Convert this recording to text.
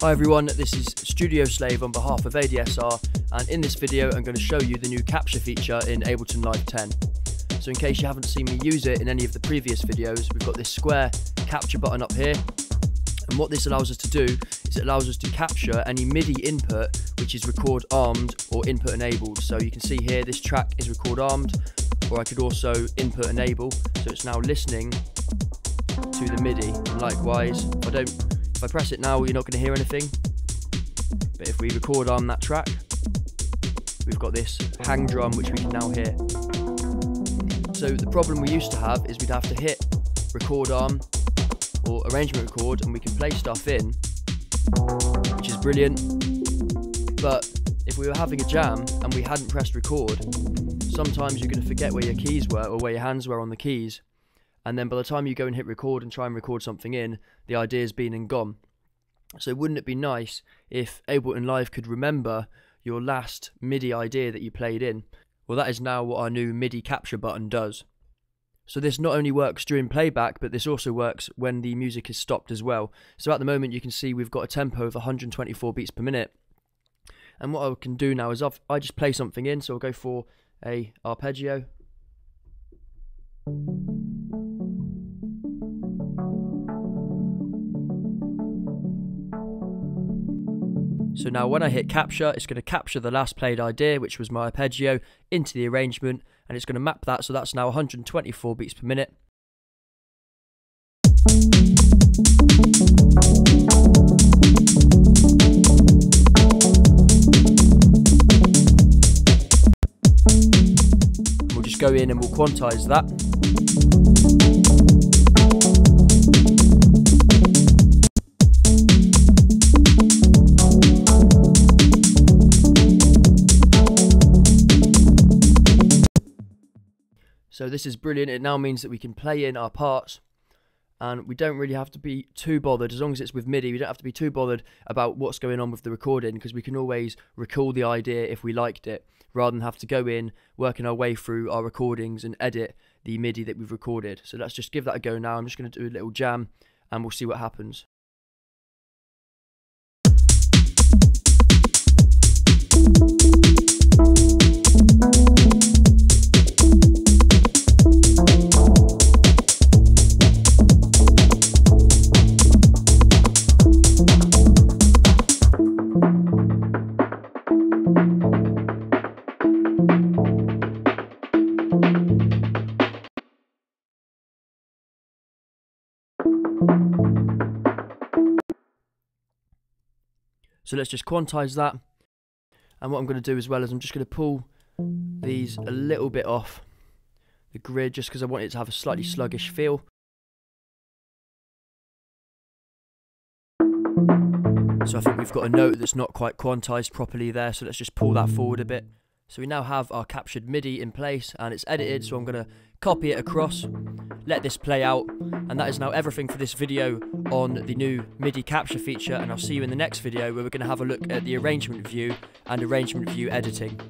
Hi everyone, this is Studio Slave on behalf of ADSR and in this video I'm going to show you the new capture feature in Ableton Live 10. So in case you haven't seen me use it in any of the previous videos, we've got this square capture button up here and what this allows us to do is it allows us to capture any MIDI input which is record armed or input enabled. So you can see here this track is record armed or I could also input enable so it's now listening to the MIDI and likewise I don't if I press it now, you're not going to hear anything. But if we record on that track, we've got this hang drum which we can now hear. So the problem we used to have is we'd have to hit record arm or arrangement record and we can play stuff in, which is brilliant. But if we were having a jam and we hadn't pressed record, sometimes you're going to forget where your keys were or where your hands were on the keys and then by the time you go and hit record and try and record something in, the idea's been and gone. So wouldn't it be nice if Ableton Live could remember your last MIDI idea that you played in? Well, that is now what our new MIDI capture button does. So this not only works during playback, but this also works when the music is stopped as well. So at the moment you can see we've got a tempo of 124 beats per minute. And what I can do now is I've, I just play something in, so I'll go for a arpeggio. So now when I hit capture, it's going to capture the last played idea, which was my arpeggio, into the arrangement, and it's going to map that, so that's now 124 beats per minute. We'll just go in and we'll quantize that. So this is brilliant. It now means that we can play in our parts and we don't really have to be too bothered as long as it's with MIDI. We don't have to be too bothered about what's going on with the recording because we can always recall the idea if we liked it rather than have to go in, working our way through our recordings and edit the MIDI that we've recorded. So let's just give that a go now. I'm just going to do a little jam and we'll see what happens. So let's just quantize that. And what I'm going to do as well is I'm just going to pull these a little bit off the grid just because I want it to have a slightly sluggish feel. So I think we've got a note that's not quite quantized properly there, so let's just pull that forward a bit. So we now have our captured MIDI in place and it's edited, so I'm going to copy it across, let this play out, and that is now everything for this video on the new MIDI capture feature, and I'll see you in the next video where we're going to have a look at the arrangement view and arrangement view editing.